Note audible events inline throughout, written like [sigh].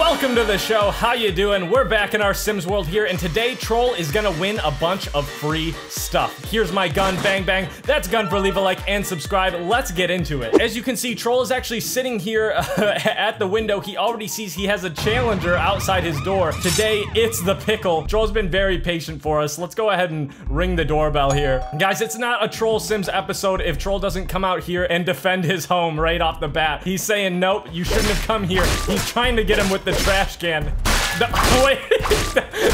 Welcome to the show. How you doing? We're back in our Sims world here, and today Troll is gonna win a bunch of free stuff. Here's my gun, bang bang. That's gun for leave a like and subscribe. Let's get into it. As you can see, Troll is actually sitting here uh, [laughs] at the window. He already sees he has a challenger outside his door. Today, it's the pickle. Troll's been very patient for us. Let's go ahead and ring the doorbell here. Guys, it's not a Troll Sims episode if Troll doesn't come out here and defend his home right off the bat. He's saying, nope, you shouldn't have come here. He's trying to get him with the trash can. No, [laughs] wait,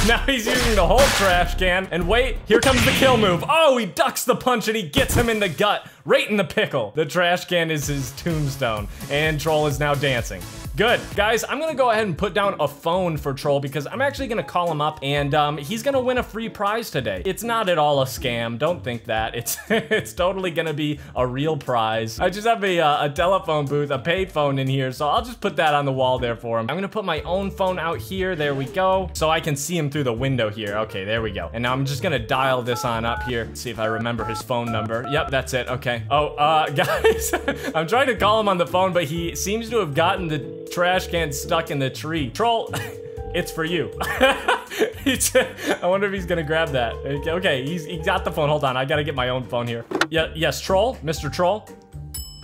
now he's using the whole trash can. And wait, here comes the kill move. Oh, he ducks the punch and he gets him in the gut, right in the pickle. The trash can is his tombstone, and Troll is now dancing. Good. Guys, I'm gonna go ahead and put down a phone for Troll because I'm actually gonna call him up and um, he's gonna win a free prize today. It's not at all a scam. Don't think that. It's [laughs] it's totally gonna be a real prize. I just have a, uh, a telephone booth, a pay phone in here, so I'll just put that on the wall there for him. I'm gonna put my own phone out here. There we go. So I can see him through the window here. Okay, there we go. And now I'm just gonna dial this on up here. See if I remember his phone number. Yep, that's it. Okay. Oh, uh, [laughs] guys, I'm trying to call him on the phone, but he seems to have gotten the trash can stuck in the tree. Troll, [laughs] it's for you. [laughs] I wonder if he's gonna grab that. Okay, he's he got the phone. Hold on, I gotta get my own phone here. Yeah, yes, Troll, Mr. Troll.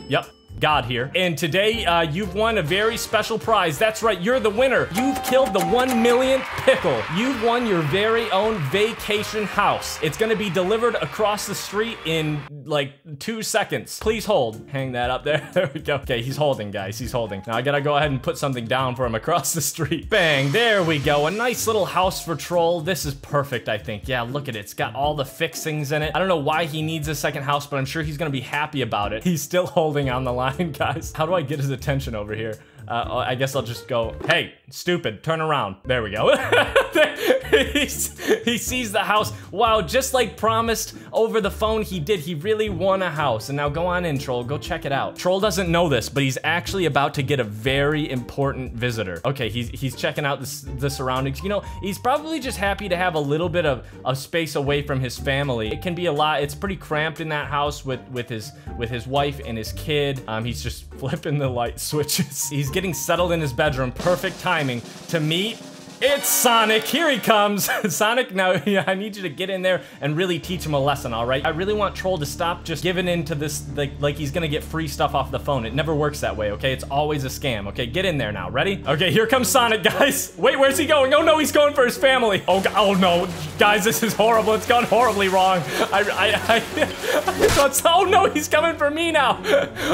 Yep. God here. And today, uh, you've won a very special prize. That's right, you're the winner. You've killed the one millionth pickle. You've won your very own vacation house. It's gonna be delivered across the street in like two seconds. Please hold. Hang that up there. [laughs] There we go. Okay, he's holding, guys. He's holding. Now I gotta go ahead and put something down for him across the street. Bang, there we go. A nice little house for Troll. This is perfect, I think. Yeah, look at it. It's got all the fixings in it. I don't know why he needs a second house, but I'm sure he's gonna be happy about it. He's still holding on the line [laughs] guys. How do I get his attention over here? Uh, I guess I'll just go, hey, stupid, turn around. There we go. [laughs] [laughs] he sees the house. Wow, just like promised over the phone he did. He really won a house. And now go on in, Troll. Go check it out. Troll doesn't know this, but he's actually about to get a very important visitor. Okay, he's, he's checking out the, the surroundings. You know, he's probably just happy to have a little bit of, of space away from his family. It can be a lot. It's pretty cramped in that house with, with, his, with his wife and his kid. Um, he's just [laughs] flipping the light switches. He's getting settled in his bedroom. Perfect timing to meet it's Sonic, here he comes. [laughs] Sonic, now [laughs] yeah, I need you to get in there and really teach him a lesson, all right? I really want Troll to stop just giving in to this, like, like he's gonna get free stuff off the phone. It never works that way, okay? It's always a scam, okay? Get in there now, ready? Okay, here comes Sonic, [laughs] guys. Wait, where's he going? Oh no, he's going for his family. Oh, oh no, guys, this is horrible. It's gone horribly wrong. I, I, I, oh no, he's coming for me now.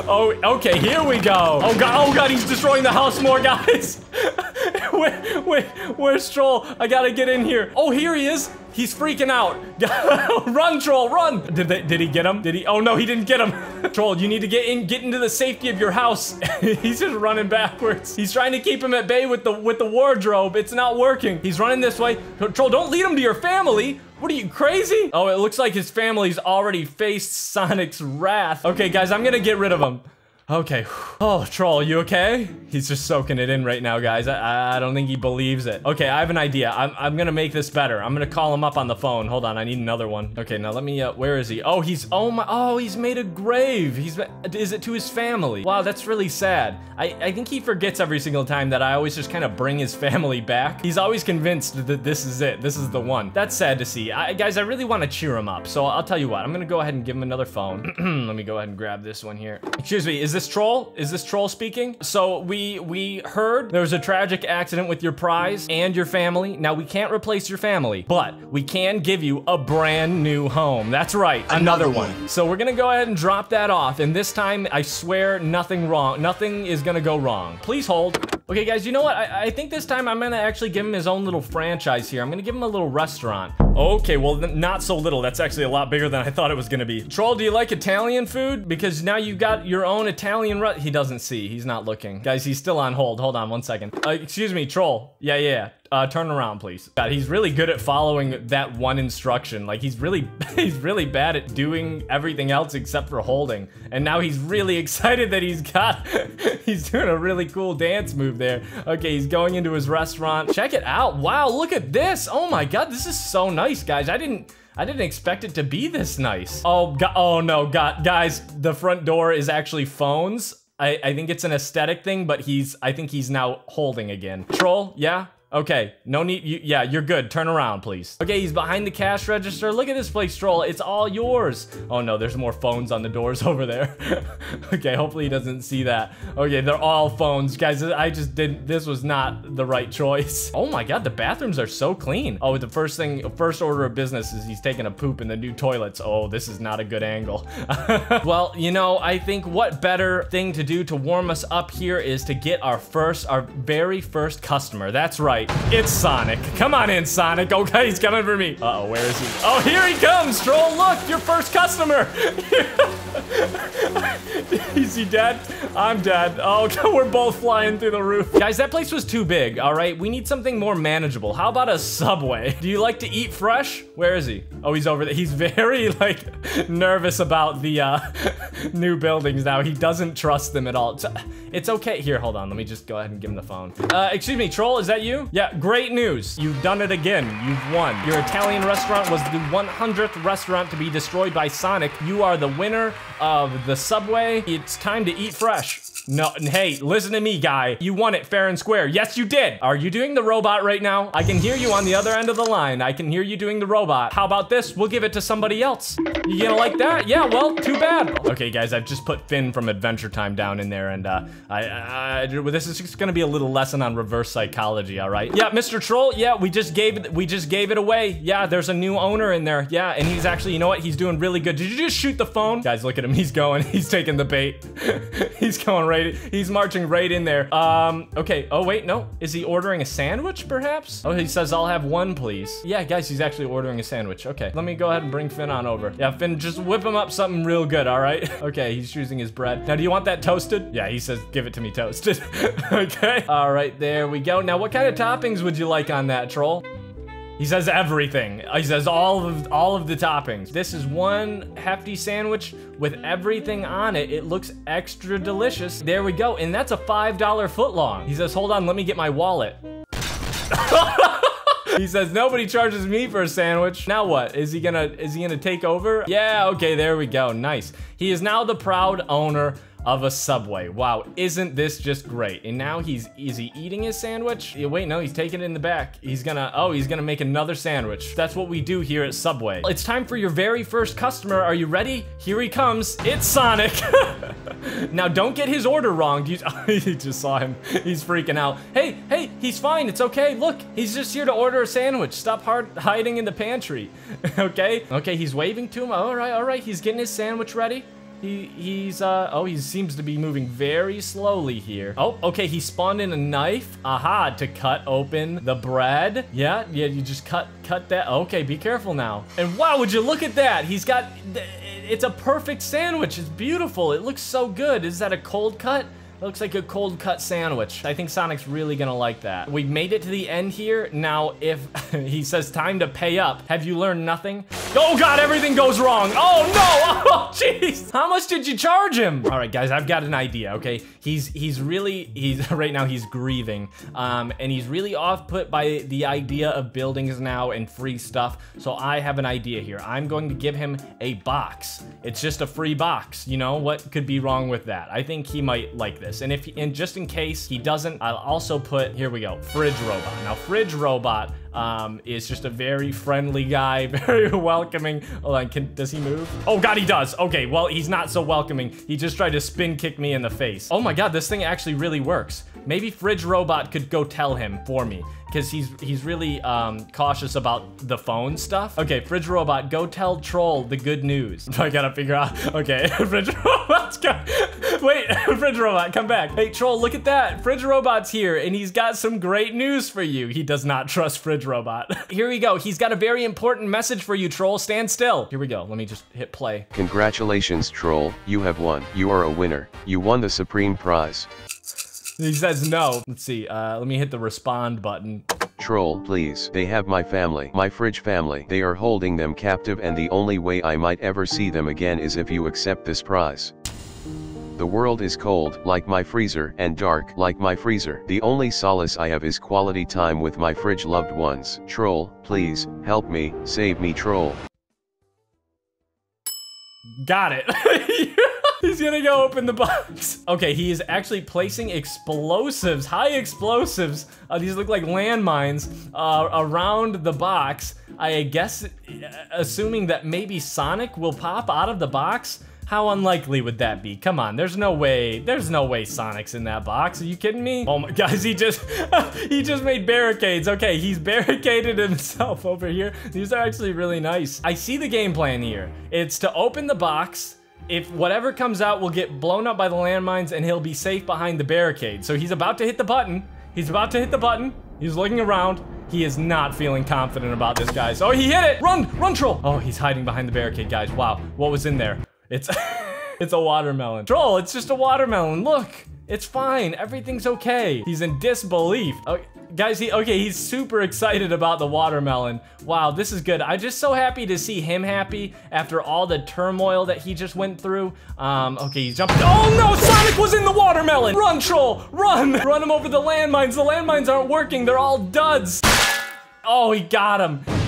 Oh, okay, here we go. Oh god, oh god, he's destroying the house more, guys. [laughs] wait, wait, Where's Troll? I gotta get in here. Oh, here he is. He's freaking out. [laughs] run, Troll, run. Did they, did he get him? Did he? Oh no, he didn't get him. [laughs] Troll, you need to get in, get into the safety of your house. He's just running backwards. He's trying to keep him at bay with the with the wardrobe. It's not working. He's running this way. Troll, don't lead him to your family. What are you, crazy? Oh, it looks like his family's already faced Sonic's wrath. Okay, guys, I'm gonna get rid of him. Okay. [sighs] Oh, Troll, you okay? He's just soaking it in right now, guys. I, I don't think he believes it. Okay, I have an idea. I'm, I'm gonna make this better. I'm gonna call him up on the phone. Hold on, I need another one. Okay, now let me, uh, where is he? Oh, he's, oh my, oh, he's made a grave. He's, is it to his family? Wow, that's really sad. I, I think he forgets every single time that I always just kind of bring his [laughs] family back. He's always convinced that this is it. This is the one. That's sad to see. I, guys, I really want to cheer him up. So I'll tell you what, I'm gonna go ahead and give him another phone. [clears throat] let me go ahead and grab this one here. Excuse me, is this Troll? Is this Troll speaking? So we we heard there was a tragic accident with your prize and your family. Now we can't replace your family, but we can give you a brand new home. That's right, another, another one. one. So we're gonna go ahead and drop that off. And this time, I swear nothing wrong. Nothing is gonna go wrong. Please hold. Okay, guys, you know what? I, I, think this time I'm gonna actually give him his own little franchise here. I'm gonna give him a little restaurant. Okay, well, not so little. That's actually a lot bigger than I thought it was gonna be. Troll, do you like Italian food? Because now you got your own Italian rut. He doesn't see. He's not looking. Guys, he's still on hold. Hold on one second. Uh, excuse me, Troll. Yeah, yeah. Uh, turn around, please. God, he's really good at following that one instruction. Like, he's really, [laughs] he's really bad at doing everything else except for holding. And now he's really [laughs] excited that he's got, [laughs] he's doing a really cool dance move there. Okay, he's going into his restaurant. Check it out. Wow, look at this. Oh my God, this is so nice, guys. I didn't, I didn't expect it to be this nice. Oh, oh no, God, guys, the front door is actually phones. I, I think it's an aesthetic thing, but he's, I think he's now holding again. Troll, yeah? Okay, no need, you, yeah, you're good. Turn around, please. Okay, he's behind the cash register. Look at this place, Troll. It's all yours. Oh no, there's more phones on the doors [laughs] over there. [laughs] okay, hopefully he doesn't see that. Okay, they're all phones. Guys, I just did, this was not the right [laughs] choice. Oh my God, the bathrooms are so clean. Oh, the first thing, first order of business is he's taking a poop in the new toilets. Oh, this is not a good angle. well, you know, I think what better thing to do to warm us up here is to get our first, our very first customer. That's right right. It's Sonic. Come on in, Sonic. Okay, he's coming for me. Uh-oh, where is he? Oh, here he comes, Troll. Look, your first customer. [laughs] is he dead? I'm dead. Oh, [laughs] we're both flying through the roof. Guys, that place was too big, all right? We need something more manageable. How about a Subway? [laughs] Do you like to eat fresh? Where is he? Oh, he's over there. He's very, like, nervous about the uh, [laughs] new buildings now. He doesn't trust them at all. It's, okay. Here, hold on. Let me just go ahead and give him the phone. Uh, excuse me, Troll, is that you? Yeah, great news. You've done it again. You've won. Your Italian restaurant was the 100th restaurant to be destroyed by Sonic. You are the winner of the Subway. It's time to eat fresh. No, hey, listen to me, guy. You won it fair and square. Yes, you did. Are you doing the robot right now? I can hear you on the other end of the line. I can hear you doing the robot. How about this? We'll give it to somebody else. You gonna like that? Yeah, well, too bad. Okay, guys, I've just put Finn from Adventure Time down in there, and uh, I, I, this is just gonna be a little lesson on reverse psychology, all right? Yeah, Mr. Troll, yeah, we just gave it, we just gave it away. Yeah, there's a new owner in there. Yeah, and he's actually, you know what? He's doing really good. Did you just shoot the phone? Guys, look at him. He's going. [laughs] He's taking the bait. [laughs] he's going right right, he's marching right in there. Um, okay, oh wait, no. Is he ordering a sandwich, perhaps? Oh, he says, I'll have one, please. Yeah, guys, he's actually ordering a sandwich. Okay, let me go ahead and bring Finn on over. Yeah, Finn, just whip him up something real good, all right? [laughs] okay, he's choosing his bread. Now, do you want that toasted? Yeah, he says, give it to me toasted. [laughs] okay, all right, there we go. Now, what kind of toppings would you like on that, troll? He says everything. He says all of all of the toppings. This is one hefty sandwich with everything on it. It looks extra delicious. There we go. And that's a $5 footlong. He says, hold on, let me get my wallet. [laughs] he says nobody charges me for a sandwich. Now what? Is he gonna is he gonna take over? Yeah, okay, there we go. Nice. He is now the proud owner of a Subway. Wow, isn't this just great? And now he's, is he eating his sandwich? Wait, no, he's taking it in the back. He's gonna, oh, he's gonna make another sandwich. That's what we do here at Subway. It's time for your very first customer. Are you ready? Here he comes. It's Sonic. [laughs] now, don't get his order wrong. You, [laughs] you just saw him. He's freaking out. Hey, hey, he's fine. It's okay. Look, he's just here to order a sandwich. Stop hard hiding in the pantry. [laughs] okay? Okay, he's waving to him. All right, all right. He's getting his sandwich ready. He, he's, uh, oh, he seems to be moving very slowly here. Oh, okay, he spawned in a knife. Aha, to cut open the bread. Yeah, yeah, you just cut, cut that. Okay, be careful now. And wow, would you look at that? He's got, it's a perfect sandwich. It's beautiful. It looks so good. Is that a cold cut? looks like a cold cut sandwich. I think Sonic's really gonna like that. We made it to the end here. Now, if [laughs] he says time to pay up, have you learned nothing? Oh God, everything goes wrong. Oh no, [laughs] oh jeez. How much did you charge him? All right, guys, I've got an idea, okay? He's he's really, he's [laughs] right now he's grieving. Um, and he's really off put by the idea of buildings now and free stuff. So I have an idea here. I'm going to give him a box. It's just a free box. You know, what could be wrong with that? I think he might like this. And if, and just in case he doesn't, I'll also put, here we go, Fridge Robot. Now, Fridge Robot um, is just a very friendly guy, [laughs] very welcoming. Hold on, can, does he move? Oh God, he does. Okay, well, he's not so welcoming. He just tried to spin kick me in the face. Oh my God, this thing actually really works. Maybe Fridge Robot could go tell him for me because he's he's really um, cautious about the phone stuff. Okay, Fridge Robot, go tell Troll the good news. [laughs] I gotta figure out. Okay, [laughs] Fridge Robot's go. Wait, Fridge Robot, come back. Hey, Troll, look at that. Fridge Robot's here, and he's got some great news for you. He does not trust Fridge Robot. [laughs] here we go. He's got a very important message for you, Troll. Stand still. Here we go. Let me just hit play. Congratulations, Troll. You have won. You are a winner. You won the supreme prize. He says no. Let's see, uh, let me hit the respond button. Troll, please. They have my family, my fridge family. They are holding them captive and the only way I might ever see them again is if you accept this prize. The world is cold, like my freezer, and dark, like my freezer. The only solace I have is quality time with my fridge loved ones. Troll, please, help me, save me troll. Got it. [laughs] He's gonna go open the box. Okay, he is actually placing explosives, high explosives. Uh, these look like landmines uh, around the box. I guess, uh, assuming that maybe Sonic will pop out of the box. How unlikely would that be? Come on, there's no way, there's no way Sonic's in that box. Are you kidding me? Oh my, [laughs] guys, he just, [laughs] he just made barricades. Okay, he's [laughs] barricaded himself over here. These are actually really nice. I see the game plan here. It's to open the box, if whatever comes out will get blown up by the landmines and he'll be safe behind the barricade. So he's about to hit the button. He's about to hit the button. He's looking around. He is not feeling confident about this, guys. Oh, he hit it! Run! Run, troll! Oh, he's hiding behind the barricade, guys. Wow, what was in there? It's [laughs] it's a watermelon. Troll, it's just a watermelon. Look, it's fine. Everything's okay. He's in disbelief. Okay, guys, he okay, he's super excited about the watermelon. Wow, this is good. I'm just so happy to see him happy after all the turmoil that he just went through. Um, okay, he's jumping. Oh no, Sonic was in the watermelon! Run, troll, run! [laughs] Run him over the landmines. The landmines aren't working. They're all duds. Oh, he got him.